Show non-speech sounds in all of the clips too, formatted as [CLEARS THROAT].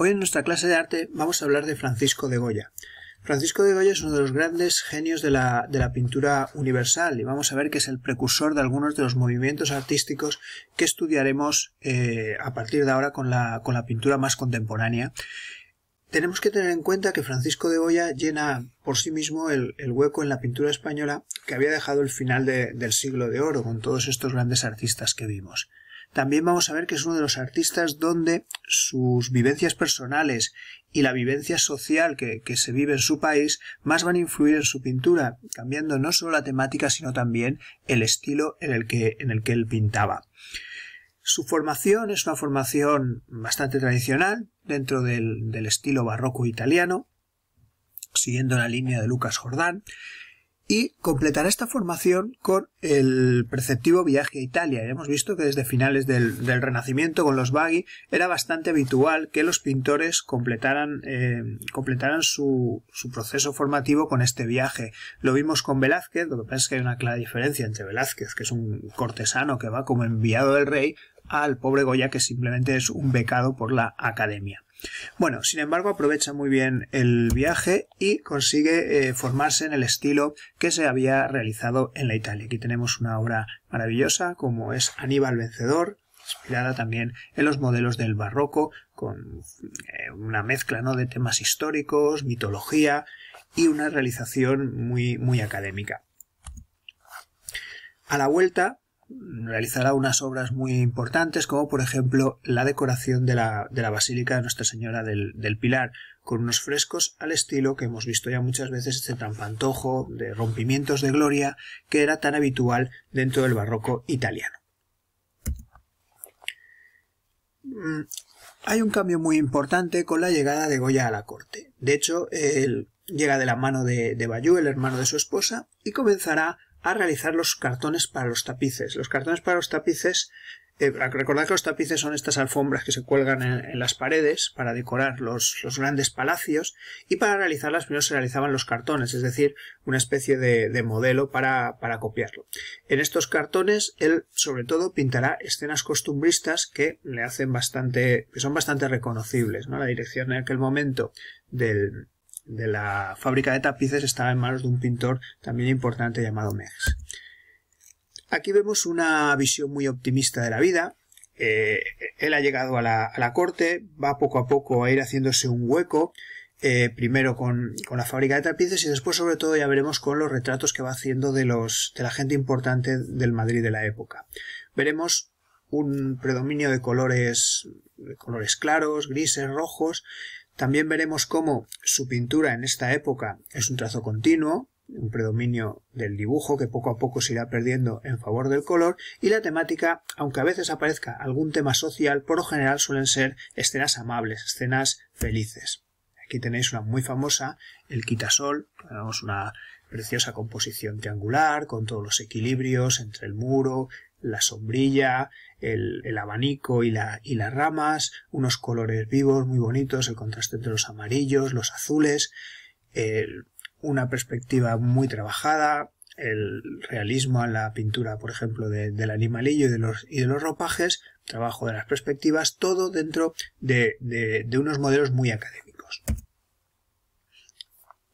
Hoy en nuestra clase de arte vamos a hablar de Francisco de Goya. Francisco de Goya es uno de los grandes genios de la, de la, pintura universal y vamos a ver que es el precursor de algunos de los movimientos artísticos que estudiaremos eh, a partir de ahora con la, con la pintura más contemporánea. Tenemos que tener en cuenta que Francisco de Goya llena por sí mismo el, el hueco en la pintura española que había dejado el final de, del siglo de oro con todos estos grandes artistas que vimos. También vamos a ver que es uno de los artistas donde sus vivencias personales y la vivencia social que, que, se vive en su país más van a influir en su pintura, cambiando no solo la temática, sino también el estilo en el que, en el que él pintaba. Su formación es una formación bastante tradicional dentro del, del estilo barroco italiano, siguiendo la línea de Lucas Jordán, y completará esta formación con el preceptivo viaje a Italia. Ya hemos visto que desde finales del, Renacimiento con los Bagui era bastante habitual que los pintores completaran, eh, completaran su, su, proceso formativo con este viaje. Lo vimos con Velázquez, lo que pasa es que hay una clara diferencia entre Velázquez, que es un cortesano que va como enviado del rey, al pobre Goya, que simplemente es un becado por la academia. Bueno, sin embargo, aprovecha muy bien el viaje y consigue eh, formarse en el estilo que se había realizado en la Italia. Aquí tenemos una obra maravillosa como es Aníbal Vencedor, inspirada también en los modelos del barroco, con eh, una mezcla ¿no? de temas históricos, mitología y una realización muy, muy académica. A la vuelta realizará unas obras muy importantes como por ejemplo la decoración de la, de la Basílica de Nuestra Señora del, del, Pilar con unos frescos al estilo que hemos visto ya muchas veces este trampantojo de rompimientos de gloria que era tan habitual dentro del barroco italiano. Mm, hay un cambio muy importante con la llegada de Goya a la corte. De hecho, él llega de la mano de, de Bayú, el hermano de su esposa, y comenzará a realizar los cartones para los tapices. Los cartones para los tapices, eh, recordad que los tapices son estas alfombras que se cuelgan en, las paredes para decorar los, los, grandes palacios y para realizarlas primero se realizaban los cartones, es decir, una especie de, de modelo para, para, copiarlo. En estos cartones él sobre todo pintará escenas costumbristas que le hacen bastante, que son bastante reconocibles, ¿no? La dirección en aquel momento del, de la fábrica de tapices estaba en manos de un pintor también importante llamado Mex. Aquí vemos una visión muy optimista de la vida. Eh, él ha llegado a la, a la, corte, va poco a poco a ir haciéndose un hueco, eh, primero con, con, la fábrica de tapices y después sobre todo ya veremos con los retratos que va haciendo de, los, de la gente importante del Madrid de la época. Veremos un predominio de colores, de colores claros, grises, rojos, también veremos cómo su pintura en esta época es un trazo continuo, un predominio del dibujo que poco a poco se irá perdiendo en favor del color y la temática, aunque a veces aparezca algún tema social, por lo general suelen ser escenas amables, escenas felices. Aquí tenéis una muy famosa, el quitasol, tenemos una preciosa composición triangular con todos los equilibrios entre el muro, la sombrilla, el, el abanico y, la, y, las ramas, unos colores vivos muy bonitos, el contraste entre los amarillos, los azules, una perspectiva muy trabajada, el realismo en la pintura, por ejemplo, de, del animalillo y de, los, y de los ropajes, trabajo de las perspectivas, todo dentro de, de, de unos modelos muy académicos.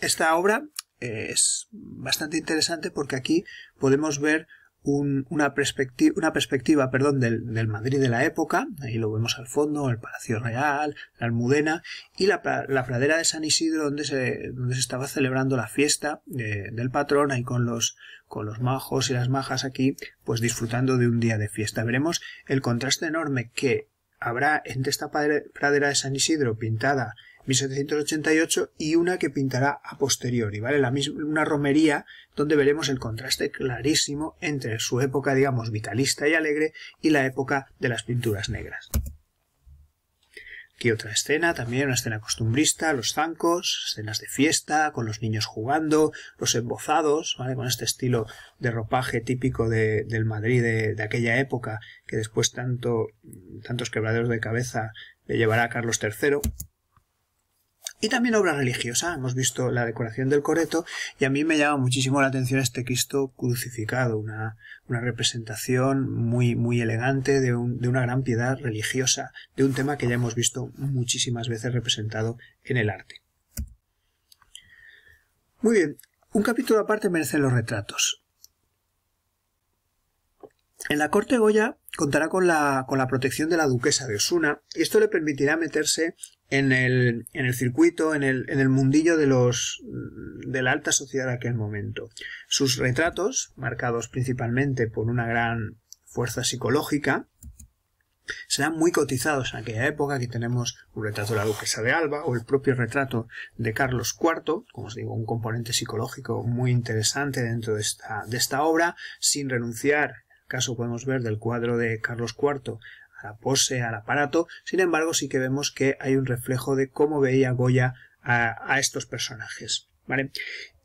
Esta obra es bastante interesante porque aquí podemos ver un, una, perspectiva, una perspectiva perdón, del, del, Madrid de la época, ahí lo vemos al fondo, el Palacio Real, la Almudena y la, la pradera de San Isidro donde se, donde se estaba celebrando la fiesta de, del patrón, ahí con los, con los majos y las majas aquí, pues disfrutando de un día de fiesta. Veremos el contraste enorme que habrá entre esta pradera de San Isidro pintada 1788 y una que pintará a posteriori, ¿vale? La misma, una romería donde veremos el contraste clarísimo entre su época, digamos, vitalista y alegre y la época de las pinturas negras. Aquí otra escena, también una escena costumbrista, los zancos, escenas de fiesta, con los niños jugando, los embozados, ¿vale? Con este estilo de ropaje típico de, del Madrid de, aquella época, que después tanto, tantos quebraderos de cabeza le llevará a Carlos III Y también obra religiosa. Hemos visto la decoración del coreto y a mí me llama muchísimo la atención este Cristo crucificado, una, una representación muy, muy elegante de, de una gran piedad religiosa, de un tema que ya hemos visto muchísimas veces representado en el arte. Muy bien, un capítulo aparte merecen los retratos. En la corte Goya contará con la, con la protección de la duquesa de Osuna y esto le permitirá meterse en el, en el circuito, en el, en el mundillo de los de la alta sociedad de aquel momento. Sus retratos, marcados principalmente por una gran fuerza psicológica, serán muy cotizados en aquella época. Aquí tenemos un retrato de la duquesa de Alba o el propio retrato de Carlos IV, como os digo, un componente psicológico muy interesante dentro de esta, de esta obra, sin renunciar, caso podemos ver del cuadro de Carlos IV, a la pose, al aparato, sin embargo sí que vemos que hay un reflejo de cómo veía Goya a, estos personajes. ¿Vale?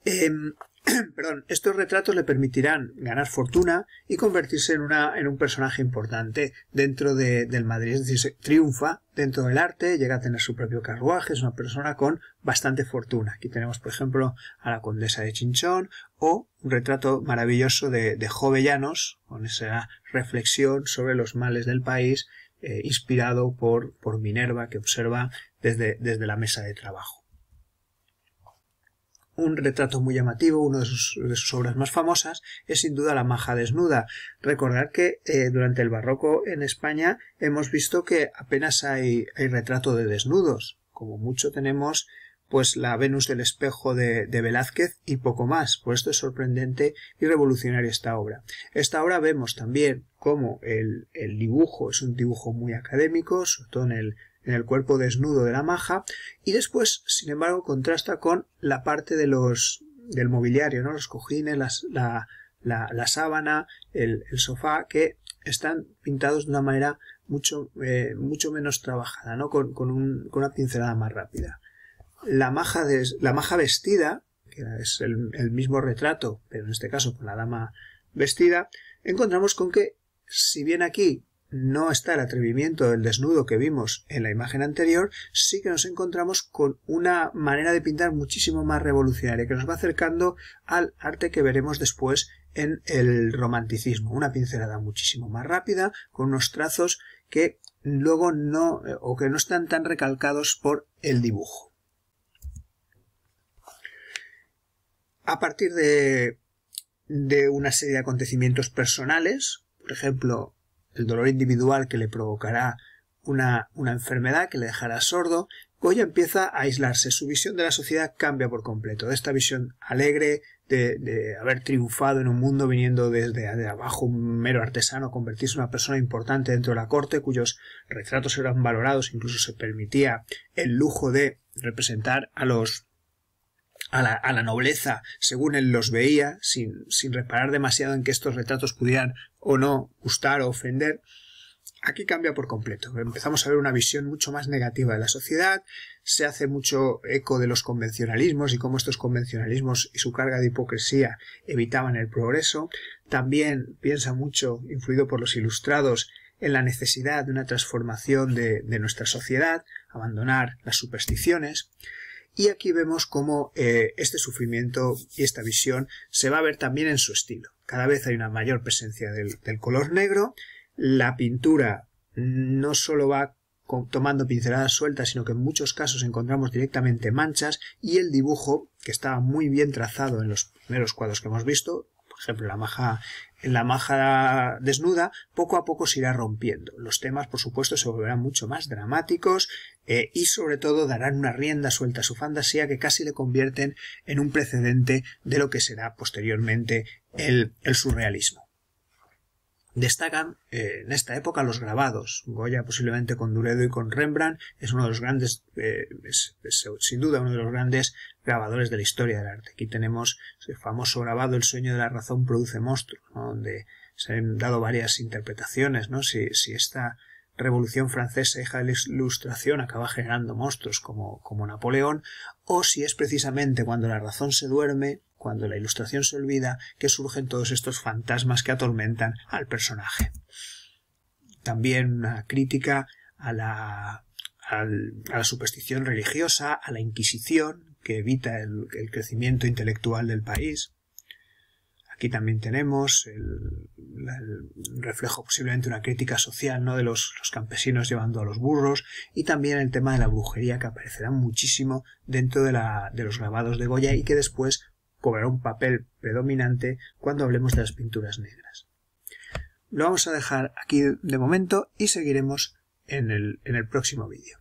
Em, [CLEARS THROAT] perdón, estos retratos le permitirán ganar fortuna y convertirse en, una, en un personaje importante dentro de, del Madrid. Es decir, triunfa dentro del arte, llega a tener su propio carruaje, es una persona con bastante fortuna. Aquí tenemos, por ejemplo, a la condesa de Chinchón o un retrato maravilloso de, de Jovellanos, con esa reflexión sobre los males del país, eh, inspirado por, por Minerva, que observa desde, desde la mesa de trabajo un retrato muy llamativo, una de sus, obras más famosas, es sin duda la maja desnuda. Recordar que eh, durante el barroco en España hemos visto que apenas hay, hay, retrato de desnudos. Como mucho tenemos pues la Venus del espejo de, de, Velázquez y poco más. Por esto es sorprendente y revolucionaria esta obra. Esta obra vemos también cómo el, el dibujo es un dibujo muy académico, sobre todo en el en el cuerpo desnudo de la maja y después, sin embargo, contrasta con la parte de los del mobiliario, ¿no? Los cojines, la, la, la, sábana, el, sofá, que están pintados de una manera mucho, eh, mucho menos trabajada, ¿no? Con, con, un, con, una pincelada más rápida. La maja, de, la maja vestida, que es el, el mismo retrato, pero en este caso con la dama vestida, encontramos con que, si bien aquí no está el atrevimiento del desnudo que vimos en la imagen anterior, sí que nos encontramos con una manera de pintar muchísimo más revolucionaria, que nos va acercando al arte que veremos después en el romanticismo. Una pincelada muchísimo más rápida, con unos trazos que luego no, o que no están tan recalcados por el dibujo. A partir de, de una serie de acontecimientos personales, por ejemplo, el dolor individual que le provocará una, una enfermedad que le dejará sordo, Goya empieza a aislarse. Su visión de la sociedad cambia por completo. De esta visión alegre de, haber triunfado en un mundo viniendo desde de abajo, un mero artesano, convertirse en una persona importante dentro de la corte, cuyos retratos eran valorados, incluso se permitía el lujo de representar a los a la, nobleza según él los veía, sin, reparar demasiado en que estos retratos pudieran o no gustar o ofender, aquí cambia por completo. Empezamos a ver una visión mucho más negativa de la sociedad, se hace mucho eco de los convencionalismos y cómo estos convencionalismos y su carga de hipocresía evitaban el progreso. También piensa mucho, influido por los ilustrados, en la necesidad de una transformación de nuestra sociedad, abandonar las supersticiones. Y aquí vemos cómo eh, este sufrimiento y esta visión se va a ver también en su estilo. Cada vez hay una mayor presencia del, color negro, la pintura no solo va tomando pinceladas sueltas, sino que en muchos casos encontramos directamente manchas y el dibujo, que estaba muy bien trazado en los primeros cuadros que hemos visto, por ejemplo la maja la maja desnuda, poco a poco se irá rompiendo. Los temas, por supuesto, se volverán mucho más dramáticos eh, y sobre todo darán una rienda suelta a su fantasía que casi le convierten en un precedente de lo que será posteriormente el surrealismo. Destacan eh, en esta época los grabados. Goya, posiblemente con Duredo y con Rembrandt, es uno de los grandes, eh, es, sin duda uno de los grandes grabadores de la historia del arte. Aquí tenemos el famoso grabado El sueño de la razón produce monstruos, donde se han dado varias interpretaciones, ¿no? Si, si esta revolución francesa, hija de la ilustración, acaba generando monstruos como, como Napoleón, o si es precisamente cuando la razón se duerme cuando la ilustración se olvida, que surgen todos estos fantasmas que atormentan al personaje. También una crítica a la, superstición religiosa, a la Inquisición, que evita el, crecimiento intelectual del país. Aquí también tenemos el, reflejo posiblemente una crítica social ¿no? de los, campesinos llevando a los burros y también el tema de la brujería que aparecerá muchísimo dentro de, de los grabados de Goya y que después cobrará un papel predominante cuando hablemos de las pinturas negras. Lo vamos a dejar aquí de momento y seguiremos en el, en el próximo vídeo.